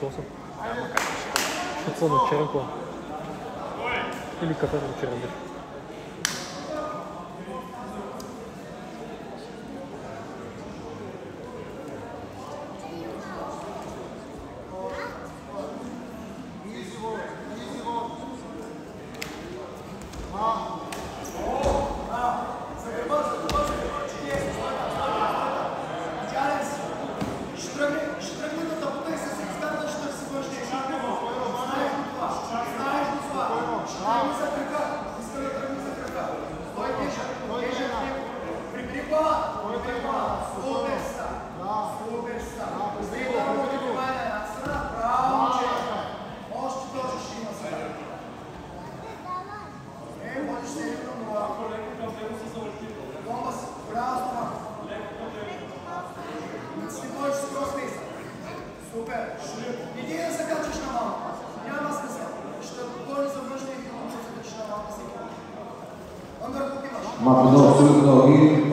Лососов. Шуцонов Черенков. Или который Черенков. Matinal Silva Nogueira,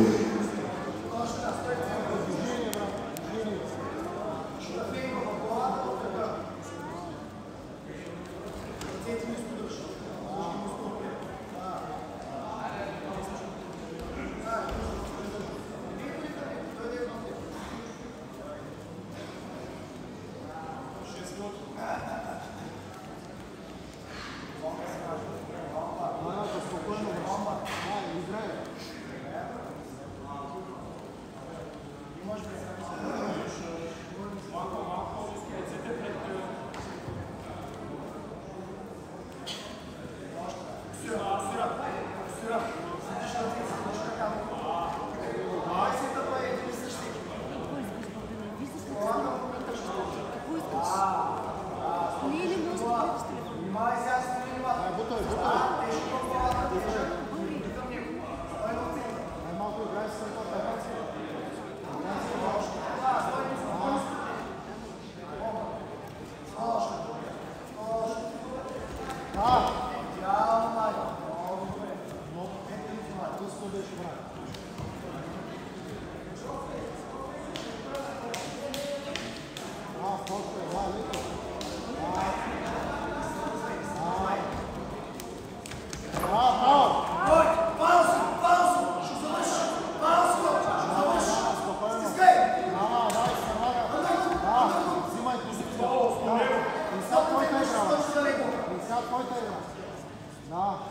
Senhor.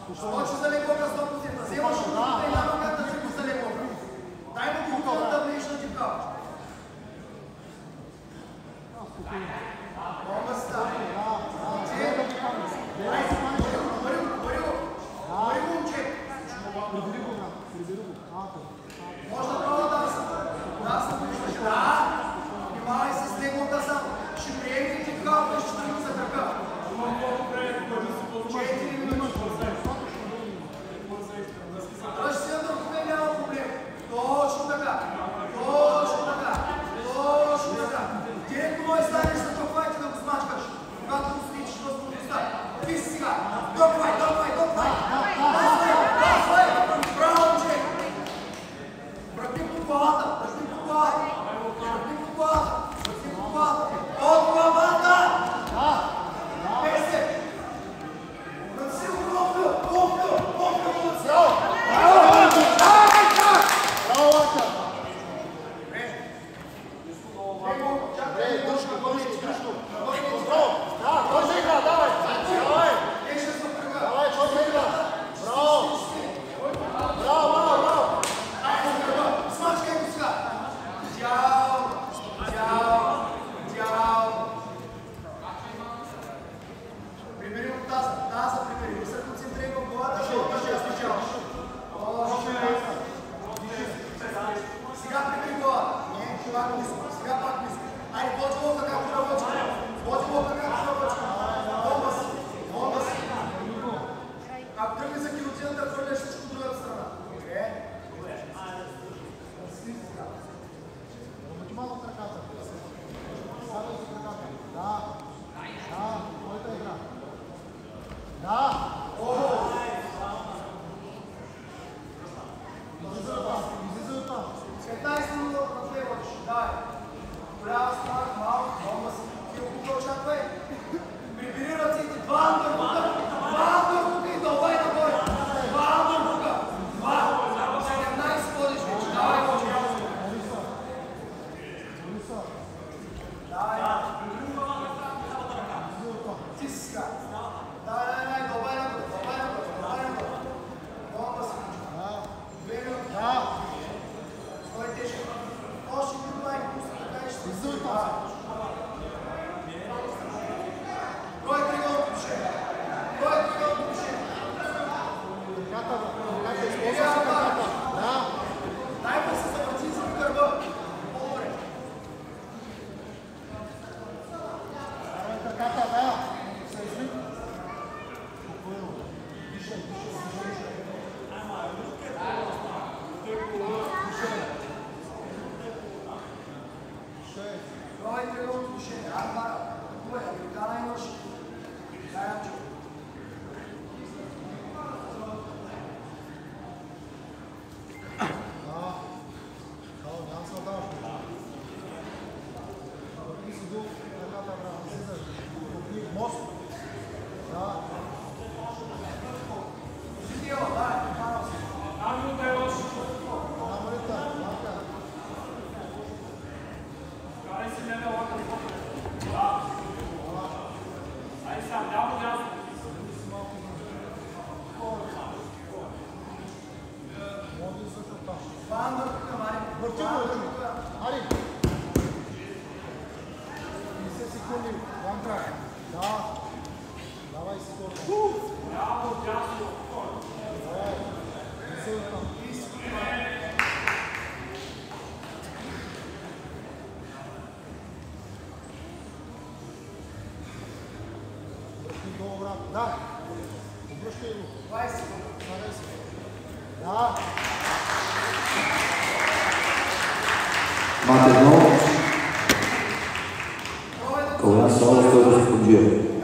Точно за лекока е 100%. Вземаш от тук и няма как да вземаш за лекока. Дай му го да влезеш на типка. 나이 Давай, сколько. Браво, Джасу. Все, Да. Обръщай го. 20 Старай се. Да. Mate dno, Kołasa, 100 sekund